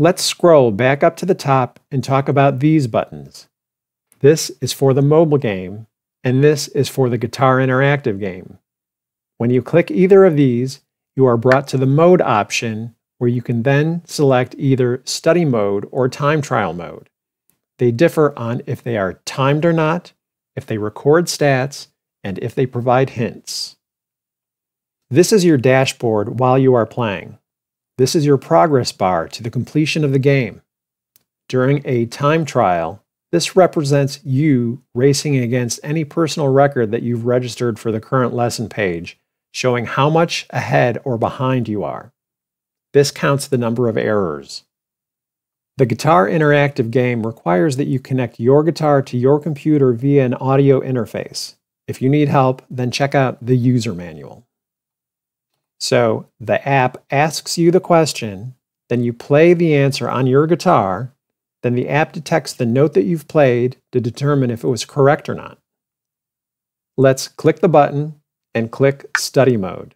Let's scroll back up to the top and talk about these buttons. This is for the mobile game, and this is for the Guitar Interactive game. When you click either of these, you are brought to the mode option where you can then select either study mode or time trial mode. They differ on if they are timed or not, if they record stats, and if they provide hints. This is your dashboard while you are playing. This is your progress bar to the completion of the game. During a time trial, this represents you racing against any personal record that you've registered for the current lesson page, showing how much ahead or behind you are. This counts the number of errors. The Guitar Interactive game requires that you connect your guitar to your computer via an audio interface. If you need help, then check out the user manual. So the app asks you the question, then you play the answer on your guitar, then the app detects the note that you've played to determine if it was correct or not. Let's click the button and click Study Mode.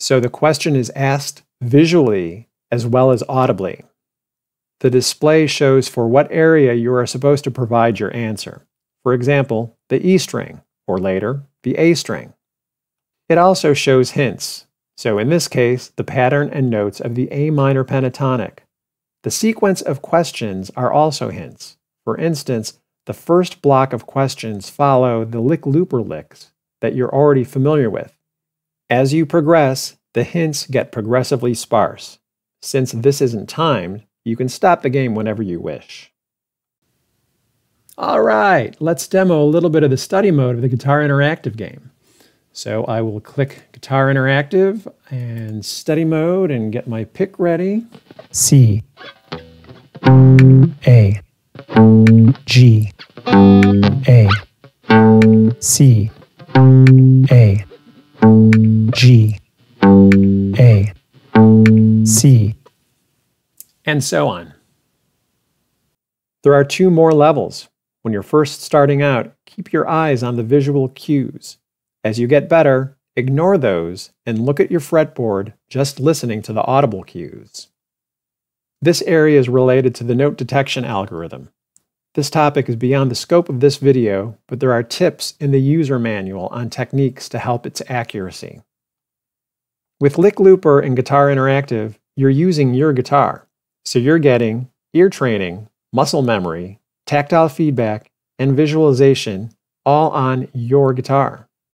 So the question is asked visually as well as audibly. The display shows for what area you are supposed to provide your answer. For example, the E string, or later, the A string. It also shows hints, so in this case, the pattern and notes of the A minor pentatonic. The sequence of questions are also hints. For instance, the first block of questions follow the lick looper licks that you're already familiar with. As you progress, the hints get progressively sparse. Since this isn't timed, you can stop the game whenever you wish. All right, let's demo a little bit of the study mode of the Guitar Interactive game. So I will click Guitar Interactive and Study Mode and get my pick ready. C A G A C A G A C and so on. There are two more levels. When you're first starting out, keep your eyes on the visual cues. As you get better, ignore those and look at your fretboard just listening to the audible cues. This area is related to the note detection algorithm. This topic is beyond the scope of this video, but there are tips in the user manual on techniques to help its accuracy. With Lick Looper and Guitar Interactive, you're using your guitar, so you're getting ear training, muscle memory, tactile feedback, and visualization all on your guitar.